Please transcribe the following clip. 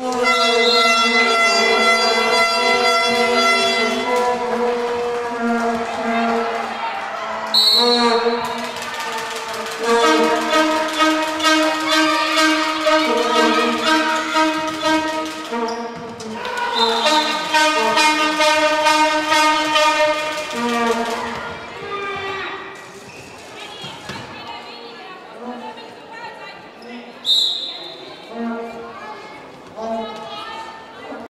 Thank